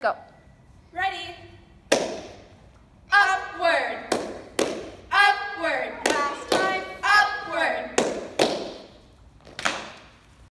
Go. Ready.